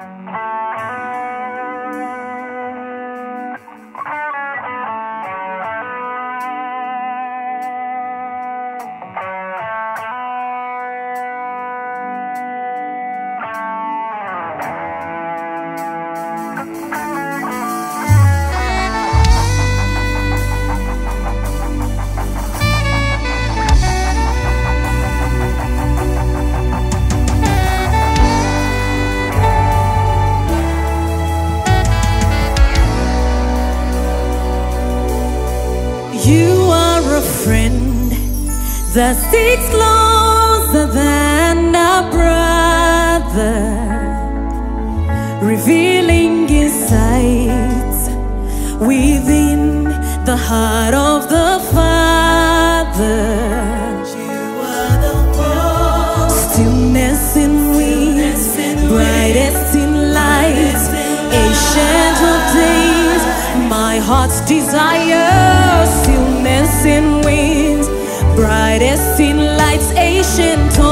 You are a friend. That sticks closer than a brother, revealing insights within the heart of the Father. You are 心痛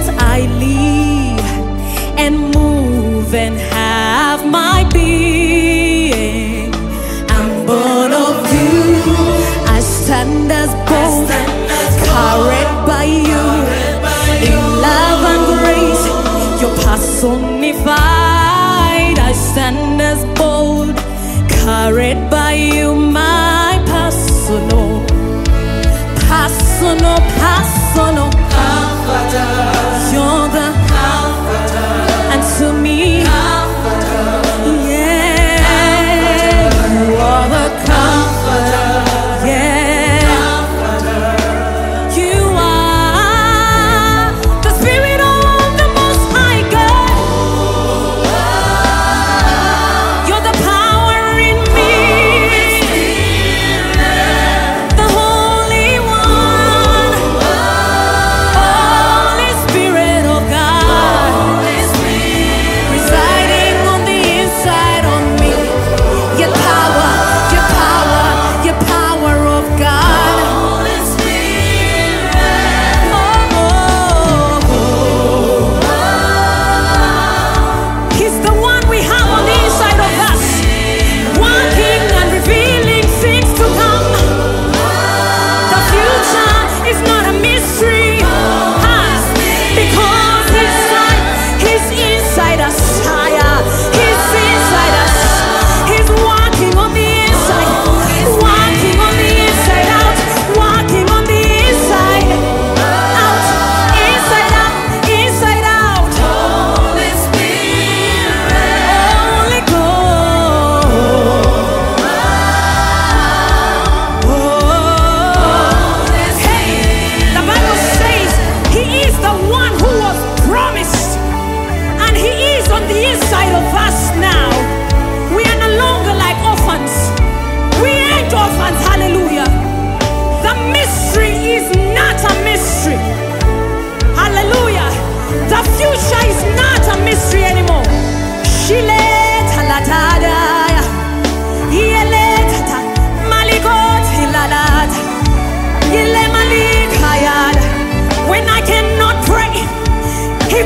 Yet I live and move and have my being. I'm born of you. I stand as bold, carried by you. In love and grace, you're personified. I stand as bold, carried by you, my personal personal, personal comforter.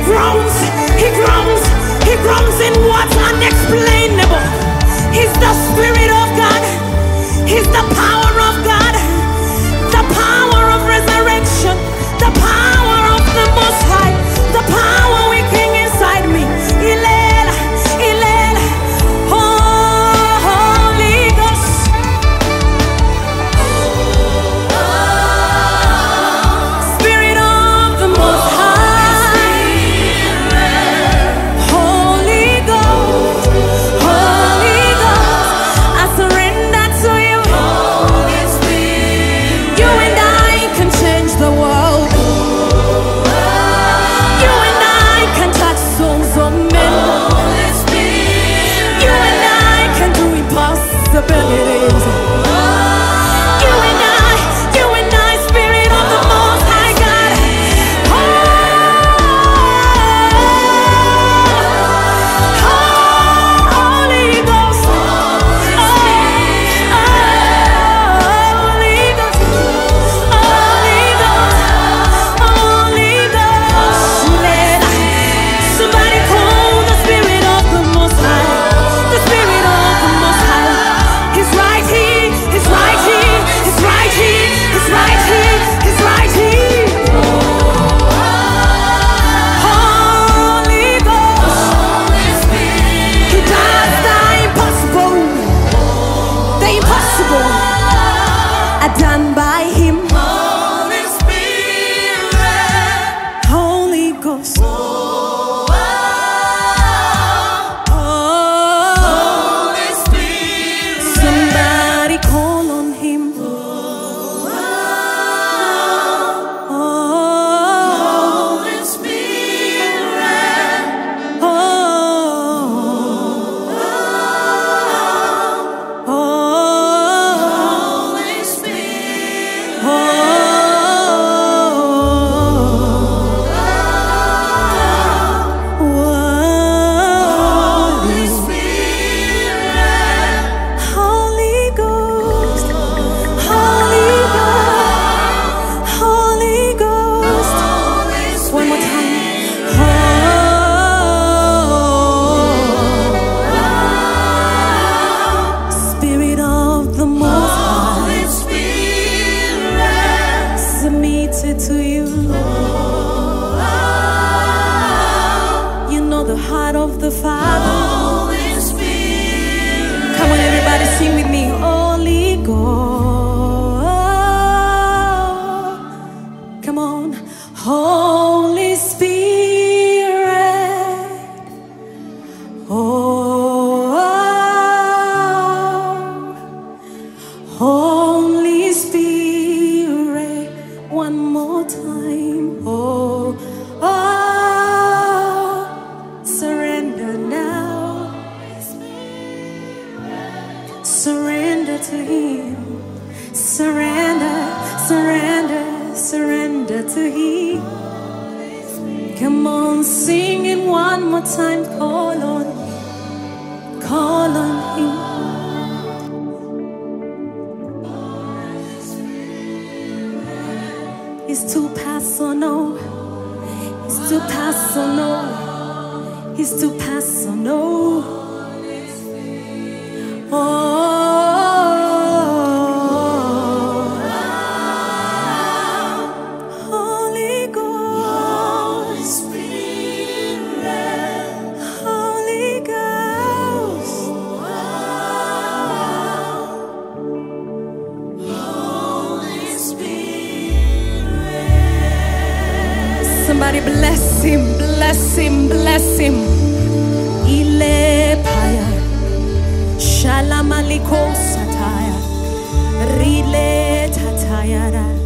groans, he groans, he groans in what's unexplainable. He's the Spirit of God. He's the Surrender to Him. Surrender, surrender, surrender to Him. Come on, sing it one more time. Call on, Him. call on Him. It's too personal. It's too personal. It's too personal. Somebody bless him, bless him, bless him. Ile paya. Shalamaliko sataya. Rile tatayara.